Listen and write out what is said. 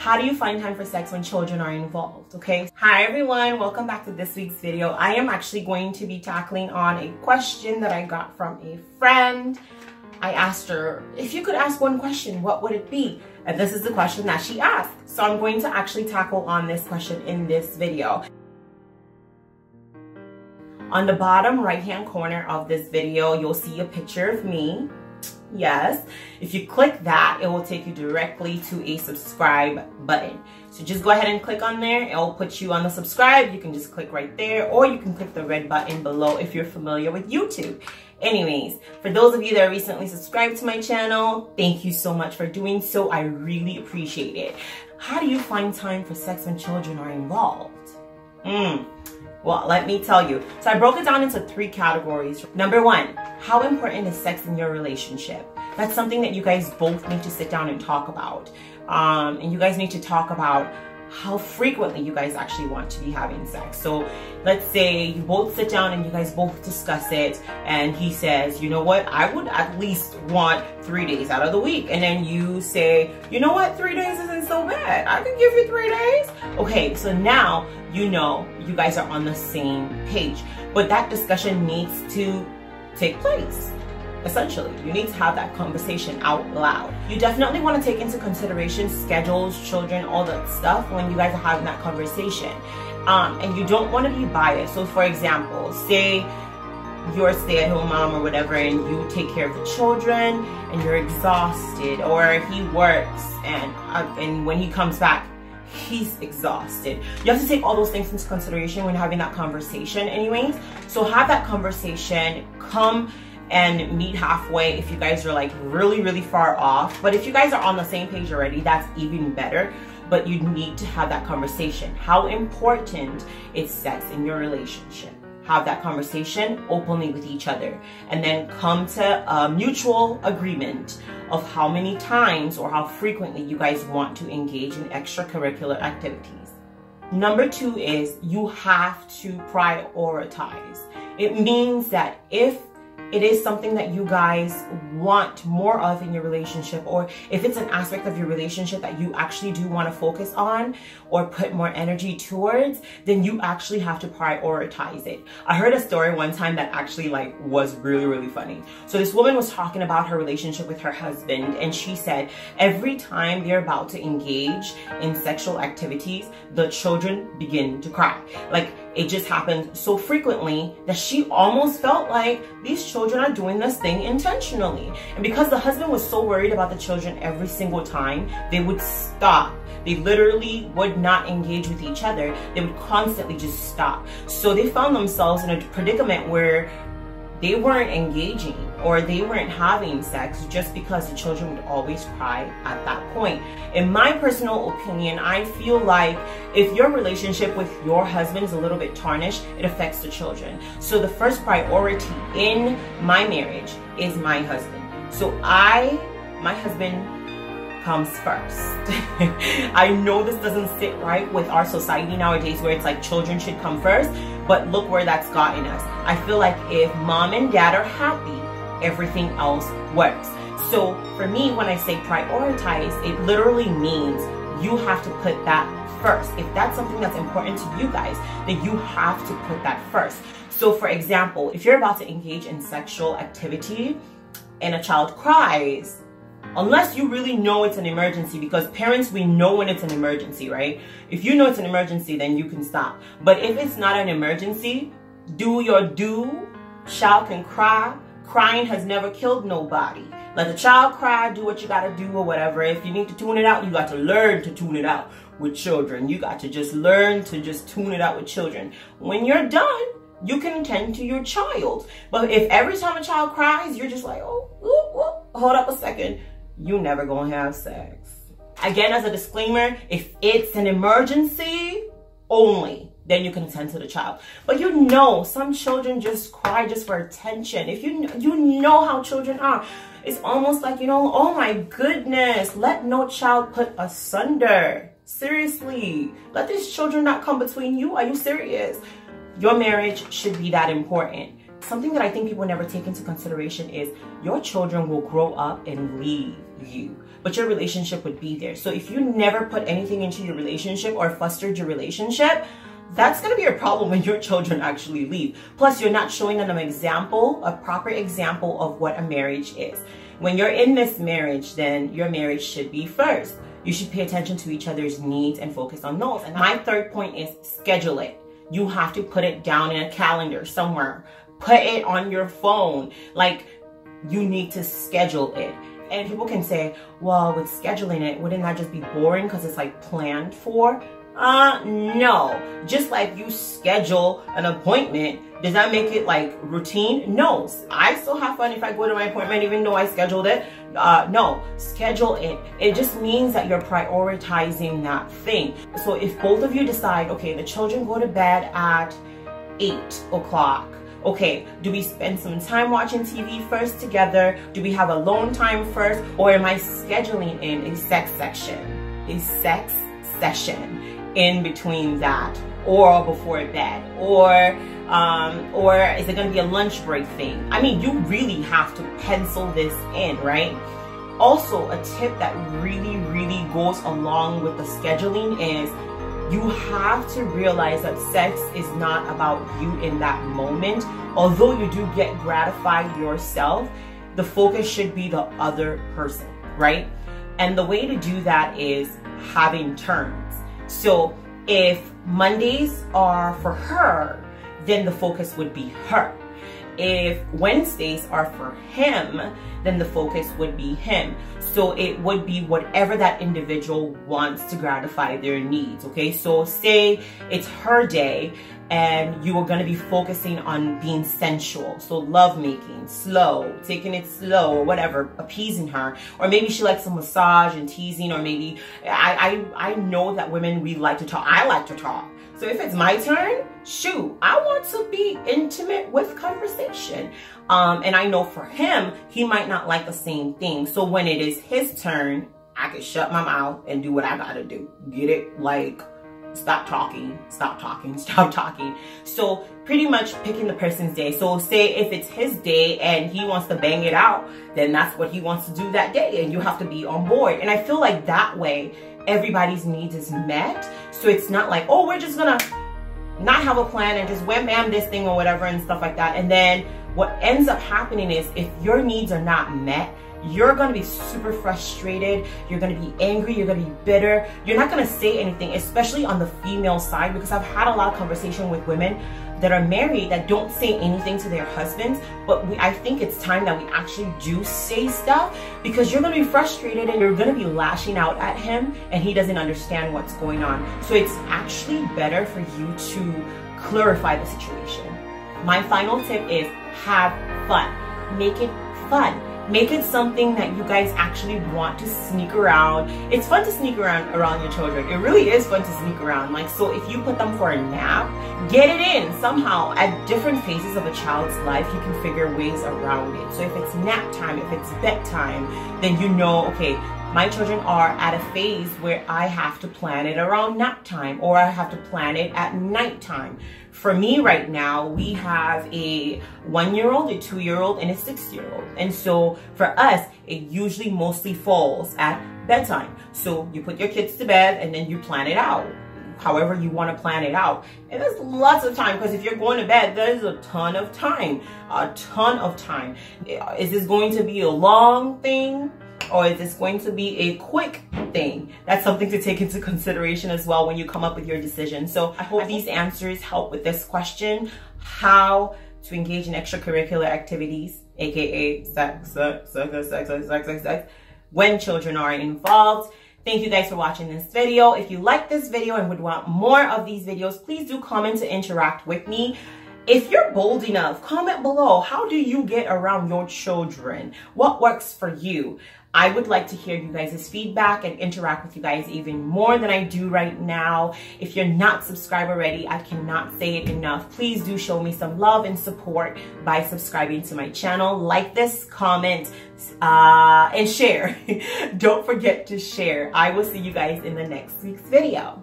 How do you find time for sex when children are involved, okay? Hi everyone, welcome back to this week's video. I am actually going to be tackling on a question that I got from a friend. I asked her, if you could ask one question, what would it be? And this is the question that she asked. So I'm going to actually tackle on this question in this video. On the bottom right hand corner of this video, you'll see a picture of me yes. If you click that it will take you directly to a subscribe button. So just go ahead and click on there. It will put you on the subscribe. You can just click right there or you can click the red button below if you're familiar with youtube. Anyways for those of you that recently subscribed to my channel thank you so much for doing so. I really appreciate it. How do you find time for sex when children are involved? Mm. Well, let me tell you. So I broke it down into three categories. Number one, how important is sex in your relationship? That's something that you guys both need to sit down and talk about. Um, and you guys need to talk about how frequently you guys actually want to be having sex. So let's say you both sit down and you guys both discuss it and he says, you know what, I would at least want three days out of the week. And then you say, you know what, three days isn't so bad. I can give you three days. Okay, so now you know you guys are on the same page. But that discussion needs to take place essentially. You need to have that conversation out loud. You definitely want to take into consideration schedules, children, all that stuff when you guys are having that conversation. Um, and you don't want to be biased. So for example, say you're a stay-at-home mom or whatever and you take care of the children and you're exhausted or he works and uh, and when he comes back he's exhausted. You have to take all those things into consideration when having that conversation anyways. So have that conversation, come and meet halfway if you guys are like really, really far off. But if you guys are on the same page already, that's even better. But you need to have that conversation. How important is sex in your relationship? Have that conversation openly with each other and then come to a mutual agreement of how many times or how frequently you guys want to engage in extracurricular activities. Number two is you have to prioritize. It means that if it is something that you guys want more of in your relationship or if it's an aspect of your relationship that you actually do want to focus on or put more energy towards then you actually have to prioritize it. I heard a story one time that actually like was really really funny. So this woman was talking about her relationship with her husband and she said every time they're about to engage in sexual activities the children begin to cry. Like it just happened so frequently that she almost felt like these children are doing this thing intentionally. And because the husband was so worried about the children every single time, they would stop. They literally would not engage with each other. They would constantly just stop. So they found themselves in a predicament where they weren't engaging or they weren't having sex just because the children would always cry at that point. In my personal opinion, I feel like if your relationship with your husband is a little bit tarnished, it affects the children. So the first priority in my marriage is my husband. So I, my husband comes first. I know this doesn't sit right with our society nowadays where it's like children should come first, but look where that's gotten us. I feel like if mom and dad are happy, everything else works. So for me, when I say prioritize, it literally means you have to put that first. If that's something that's important to you guys, then you have to put that first. So for example, if you're about to engage in sexual activity and a child cries, unless you really know it's an emergency because parents we know when it's an emergency right if you know it's an emergency then you can stop but if it's not an emergency do your do child can cry Crying has never killed nobody. Let the child cry, do what you gotta do or whatever. If you need to tune it out, you got to learn to tune it out with children. You got to just learn to just tune it out with children. When you're done, you can attend to your child. But if every time a child cries, you're just like, oh, ooh, ooh, hold up a second, you never gonna have sex. Again, as a disclaimer, if it's an emergency only, then you can tend to the child. But you know, some children just cry just for attention. If you you know how children are, it's almost like, you know, oh my goodness, let no child put asunder. Seriously, let these children not come between you. Are you serious? Your marriage should be that important. Something that I think people never take into consideration is your children will grow up and leave you, but your relationship would be there. So if you never put anything into your relationship or fostered your relationship, that's going to be a problem when your children actually leave. Plus, you're not showing them an example, a proper example of what a marriage is. When you're in this marriage, then your marriage should be first. You should pay attention to each other's needs and focus on those. And my third point is schedule it. You have to put it down in a calendar somewhere. Put it on your phone. Like, you need to schedule it. And people can say, well, with scheduling it, wouldn't that just be boring because it's like planned for? Uh, no. Just like you schedule an appointment, does that make it like routine? No. I still have fun if I go to my appointment even though I scheduled it. Uh, no, schedule it. It just means that you're prioritizing that thing. So if both of you decide, okay, the children go to bed at 8 o'clock, okay, do we spend some time watching TV first together? Do we have alone time first? Or am I scheduling in a sex section? A sex session in between that or before bed or um, or is it going to be a lunch break thing? I mean, you really have to pencil this in, right? Also, a tip that really, really goes along with the scheduling is you have to realize that sex is not about you in that moment. Although you do get gratified yourself, the focus should be the other person, right? And the way to do that is having turns. So if Mondays are for her, then the focus would be her. If Wednesdays are for him, then the focus would be him. So it would be whatever that individual wants to gratify their needs. Okay, so say it's her day and you are going to be focusing on being sensual. So love making, slow, taking it slow or whatever, appeasing her. Or maybe she likes a massage and teasing or maybe I, I, I know that women, we like to talk. I like to talk. So if it's my turn, shoot, I want to be intimate with conversation. Um, and I know for him, he might not like the same thing. So when it is his turn, I can shut my mouth and do what I gotta do. Get it? Like, stop talking, stop talking, stop talking. So pretty much picking the person's day. So say if it's his day and he wants to bang it out, then that's what he wants to do that day and you have to be on board. And I feel like that way everybody's needs is met. So it's not like, oh, we're just gonna not have a plan and just wham bam this thing or whatever and stuff like that. And then what ends up happening is if your needs are not met, you're going to be super frustrated. You're going to be angry. You're going to be bitter. You're not going to say anything, especially on the female side, because I've had a lot of conversation with women that are married that don't say anything to their husbands. But we, I think it's time that we actually do say stuff because you're going to be frustrated and you're going to be lashing out at him and he doesn't understand what's going on. So it's actually better for you to clarify the situation. My final tip is have fun. Make it fun Make it something that you guys actually want to sneak around. It's fun to sneak around around your children. It really is fun to sneak around. Like, so if you put them for a nap, get it in somehow. At different phases of a child's life, you can figure ways around it. So if it's nap time, if it's bedtime, then you know, okay, my children are at a phase where I have to plan it around nap time or I have to plan it at nighttime. For me right now, we have a one-year-old, a two-year-old, and a six-year-old. And so for us, it usually mostly falls at bedtime. So you put your kids to bed and then you plan it out however you want to plan it out. And there's lots of time because if you're going to bed, there's a ton of time, a ton of time. Is this going to be a long thing? Or is this going to be a quick thing? That's something to take into consideration as well when you come up with your decision. So I hope these answers help with this question, how to engage in extracurricular activities, aka sex, sex, sex, sex, sex, sex, sex, sex, when children are involved. Thank you guys for watching this video. If you like this video and would want more of these videos, please do comment to interact with me. If you're bold enough, comment below. How do you get around your children? What works for you? I would like to hear you guys' feedback and interact with you guys even more than I do right now. If you're not subscribed already, I cannot say it enough. Please do show me some love and support by subscribing to my channel. Like this, comment, uh, and share. Don't forget to share. I will see you guys in the next week's video.